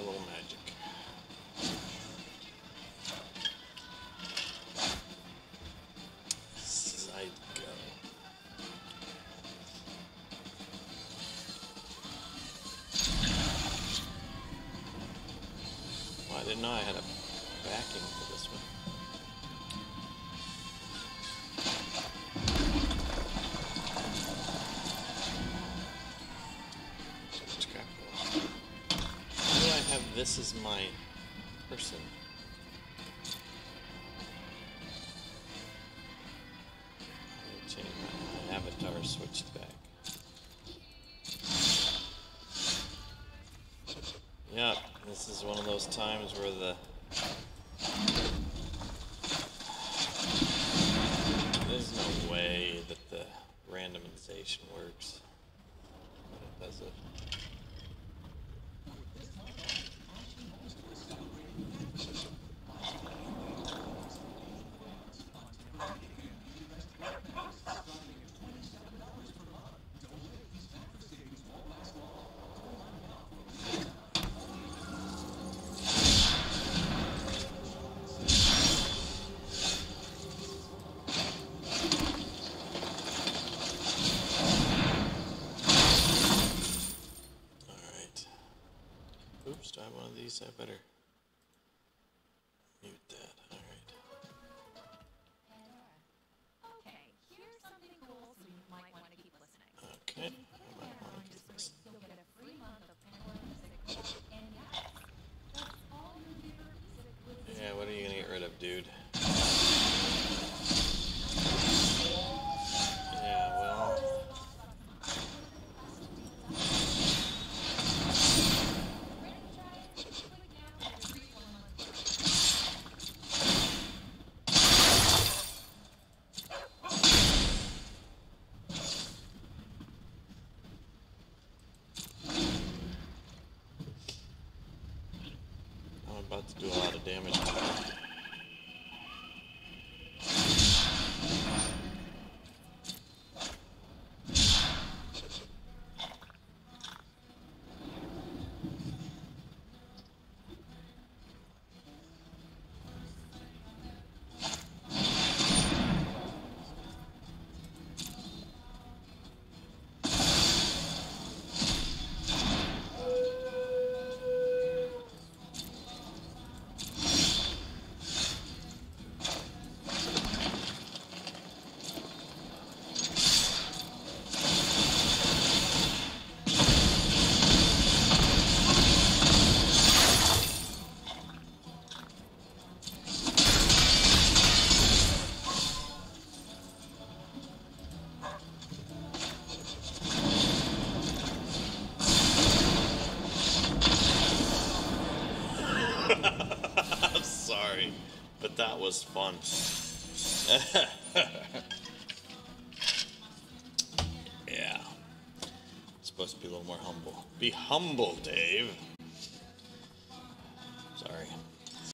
little magic. I didn't know I had a backing for this one. This is my person? Change my avatar switched back. Yep, this is one of those times where the there's no way that the randomization works. But it does it. Alright. Oops, do I have one of these? I better mute that. Alright. Okay, here's something cool, so you might want to keep listening. Okay. I might wanna keep this. You'll get a free month of Pandora Music, and yes, that's all your favorite music Yeah, what are you gonna get rid of, dude? About to do a lot of damage. But that was fun. yeah. Supposed to be a little more humble. Be humble, Dave.